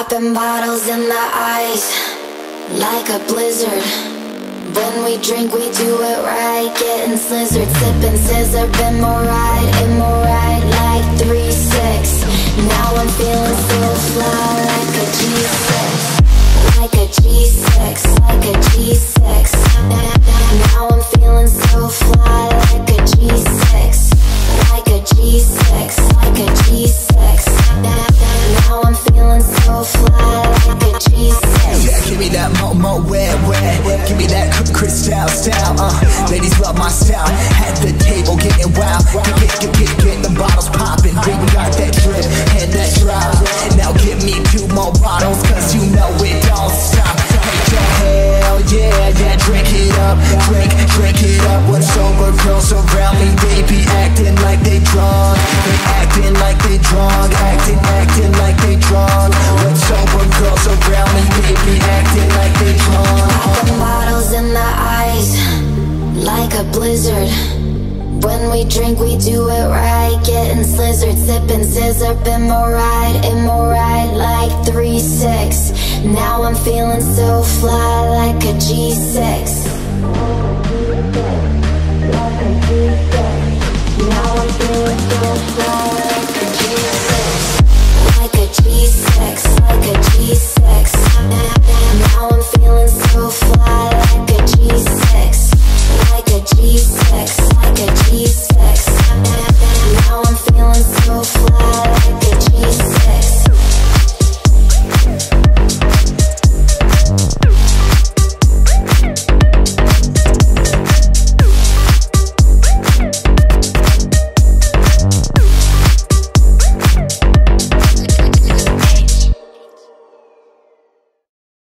Popping bottles in the ice like a blizzard. When we drink, we do it right. Getting slizzard, sipping sizzurp, been more right, and more right like 3 6. Now I'm feeling so fly like a G6. Like a G6, like a G6. Now I'm feeling so fly like a G6. Like a G6, like a G6. Bottles, cause you know it a blizzard. When we drink, we do it right. Getting slizzard, sipping sizzurp, been more right, and more right like 3 6. Now I'm feeling so fly like a G6.